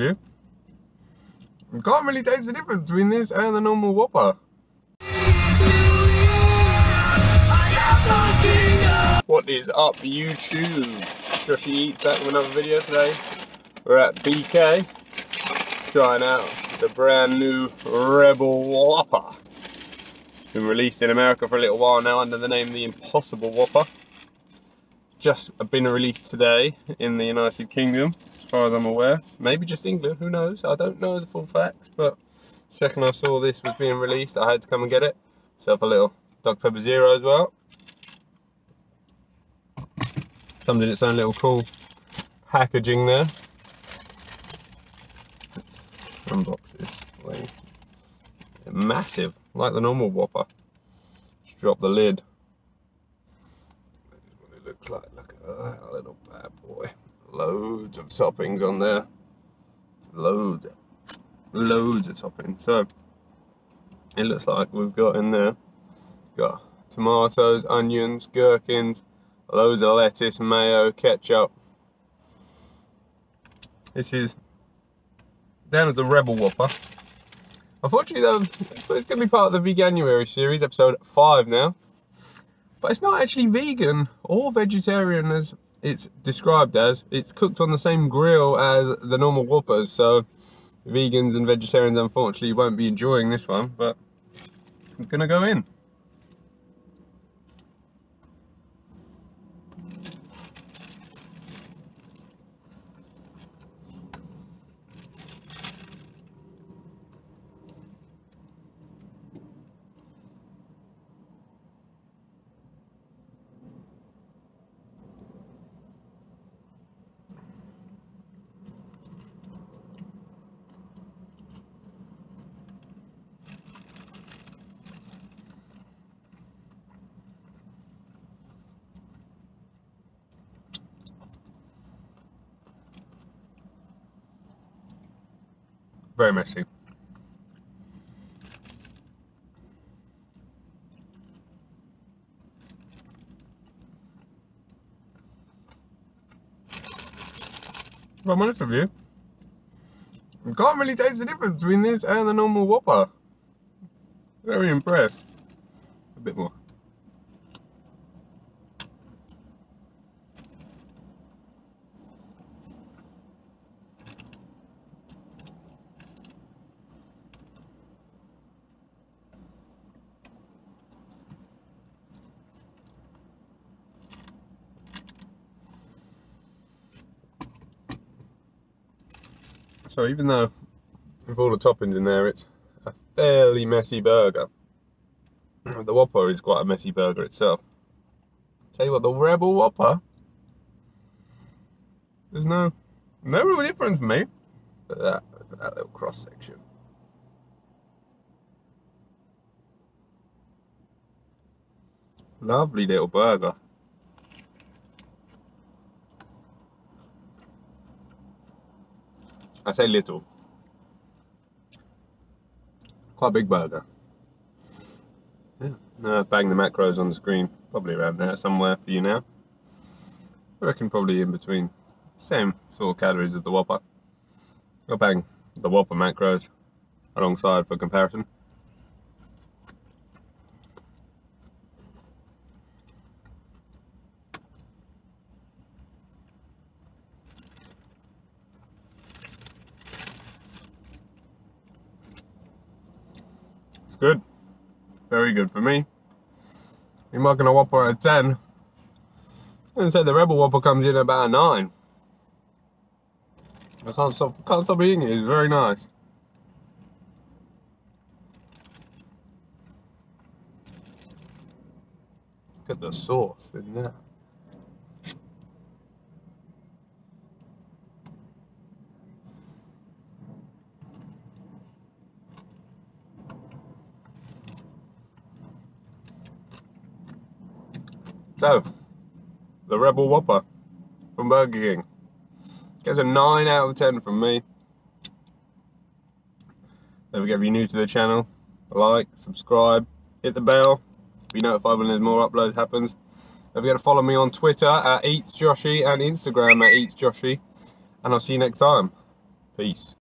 you. You can't really taste the difference between this and the normal Whopper. What is up YouTube? Joshy Eats back with another video today. We're at BK trying out the brand new Rebel Whopper. Been released in America for a little while now under the name The Impossible Whopper. Just been released today in the United Kingdom far as I'm aware. Maybe just England, who knows? I don't know the full facts, but second I saw this was being released, I had to come and get it. Myself a little Dr Pepper Zero as well. Comes in its own little cool packaging there. Let's unbox this. Massive, like the normal Whopper. Just drop the lid. This is what it looks like. Look at that little bad boy. Loads of toppings on there. Loads. Loads of toppings. So, it looks like we've got in there, got tomatoes, onions, gherkins, loads of lettuce, mayo, ketchup. This is down as a Rebel Whopper. Unfortunately though, it's going to be part of the Veganuary series, episode 5 now. But it's not actually vegan or vegetarian as it's described as. It's cooked on the same grill as the normal Whoppers, so vegans and vegetarians unfortunately won't be enjoying this one, but I'm to go in. Very messy. If I'm honest with you, you can't really taste the difference between this and the normal Whopper. Very impressed. A bit more. So even though with all the toppings in there, it's a fairly messy burger. the Whopper is quite a messy burger itself. Tell you what, the Rebel Whopper, there's no, no real difference for me. At that, that little cross section. Lovely little burger. I say little. Quite a big burger. Yeah. Uh, bang the macros on the screen. Probably around there somewhere for you now. I reckon probably in between. Same sort of calories as the Whopper. I'll bang the Whopper macros alongside for comparison. Good. Very good for me. You're marking a Whopper at 10. And say the Rebel Whopper comes in about a 9. I can't stop, can't stop eating it. It's very nice. Look at the sauce in there. So, the Rebel Whopper from Burger King gets a 9 out of 10 from me. Don't forget if you're new to the channel, like, subscribe, hit the bell, be notified when there's more uploads happens. Don't forget to follow me on Twitter at EatsJoshy and Instagram at EatsJoshy. And I'll see you next time. Peace.